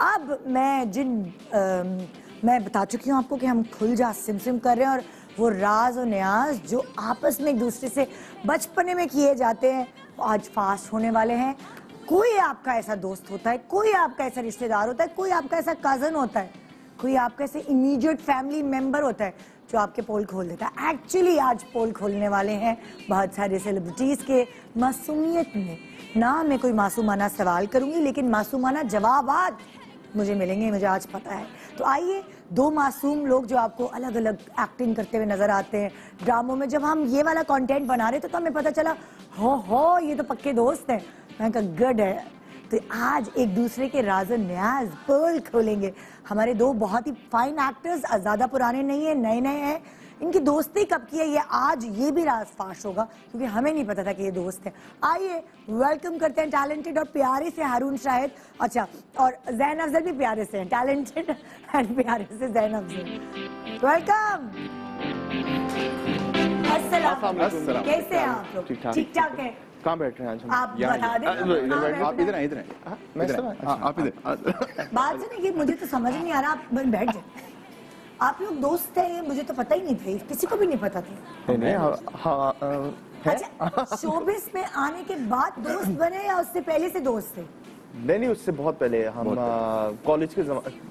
अब मैं जिन अम, मैं बता चुकी हूँ आपको कि हम खुल जा सिम सिम कर रहे हैं और वो राज और न्याज जो आपस में एक दूसरे से बचपने में किए जाते हैं आज फास्ट होने वाले हैं। कोई आपका ऐसा दोस्त होता है कोई आपका ऐसा रिश्तेदार होता है कोई आपका ऐसा कज़न होता है कोई आपका ऐसे इमीडिएट फैमिली मेंबर होता है जो आपके पोल खोल देता है। एक्चुअली आज पोल खोलने वाले हैं बहुत सारे सेलिब्रिटीज के मासूमियत में। ना मैं कोई मासूमाना सवाल करूँगी लेकिन मासूमाना जवाबात मुझे मिलेंगे, मुझे आज पता है। तो आइए, दो मासूम लोग जो आपको अलग अलग एक्टिंग करते हुए नज़र आते हैं ड्रामों में। जब हम ये वाला कंटेंट बना रहे थे तो हमें पता चला, हो हो, ये तो पक्के दोस्त हैं। मैं कहा, गड है। तो आज एक दूसरे के राज न्याज पर्ल खोलेंगे। हमारे दो बहुत ही फाइन एक्टर्स ज़्यादा पुराने नहीं है नए नए हैं। इनकी दोस्ती कब की है? ये आज ये भी राज फाश होगा क्योंकि हमें नहीं पता था कि ये दोस्त है। आइए वेलकम करते हैं टैलेंटेड और प्यारे से हारून शाहिद। अच्छा और जैन अफजल भी प्यारे से हैं। टैलेंटेड एंड प्यारे से जैन अफजल। वेलकम अस्सलाम अस्सलाम। कैसे हैं आप लोग? ठीक ठाक। है? कहाँ बैठ रहे हैं आज हम? आप यहाँ- बता दें। इधर इधर हाँ, इधर मैं आए। अच्छा, हाँ, आप इधर बात सुनिए मुझे तो समझ नहीं आ रहा आप बैठ जाए। आप लोग दोस्त थे मुझे तो पता ही नहीं था किसी को भी नहीं पता था। नहीं नहीं हाँ है। अच्छा शोबिस में आने के बाद दोस्त बने या उससे पहले से दोस्त थे? नहीं नहीं उससे बहुत पहले हम कॉलेज के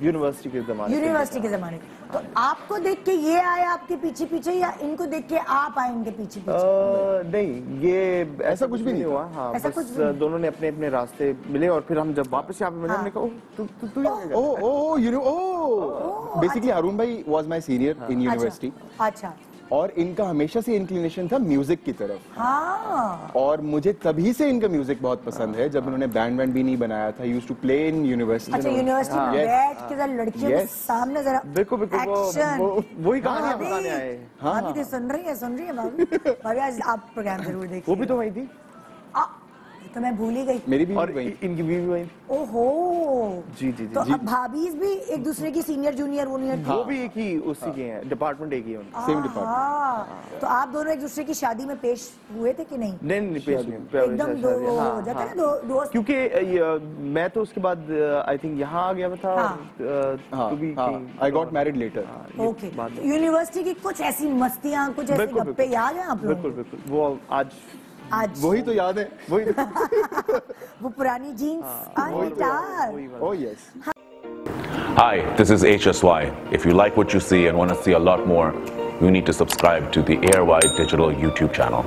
यूनिवर्सिटी के जमाने यूनिवर्सिटी के जमाने तो आपको देख के ये आए आपके पीछे पीछे या इनको देख के आप आए इनके पीछे पीछे नहीं ये ऐसा कुछ भी नहीं हुआ हाँ ऐसा बस कुछ दोनों ने अपने अपने रास्ते मिले और फिर हम जब वापस यहाँ पे मिले हाँ। हमने कहा "ओह, तू तू तू यहाँ क्या Oh, oh, you know, oh. Basically, Harun bhai was my senior in university. अच्छा अच्छा। और इनका हमेशा से इंक्लिनेशन था म्यूज़िक की तरफ़। हाँ। और मुझे तभी से इनका म्यूज़िक बहुत पसंद है जब इन्होंने बैंड वैंड भी नहीं बनाया था। Used to play in university अच्छा यूनिवर्सिटी में बैठ के जरा लड़कियों के सामने जरा बिल्कुल बिल्कुल वो वही कहानी बताने आए। हाँ, भाभी तो सुन रही है सुन रही है भाभी? भाभी आज आप प्रोग्राम ज़रूर देखिए वो भी तो वही थी। तो मैं भूल ही गई। मेरी भी और वही। इ- इनकी बीवी वही। ओहो। जी, जी, जी, तो। अब भाभीज भी एक दूसरे की सीनियर जूनियर वूनियर वो भी एक ही उसी के हैं डिपार्टमेंट एक ही है department. हाँ, तो आप दोनों एक दूसरे की शादी में पेश हुए थे कि नहीं? नहीं नहीं पेश एकदम दो हाँ, हो जाता। ना दोस्त। क्योंकि मैं तो उसके बाद आई थिंक यहाँ आ गया था भी आई गॉट मैरिड लेटर हाँ, ओके यूनिवर्सिटी की कुछ ऐसी मस्तियाँ कुछ ऐसे गप्पे याद हैं आप लोग बिल्कुल बिल्कुल। वो आज आज वही तो याद है वही वो पुरानी जीन्स और वही ओह yes Hi, this is HSY. If you like what you see and want to see a lot more, you need to subscribe to the AirWide Digital YouTube channel.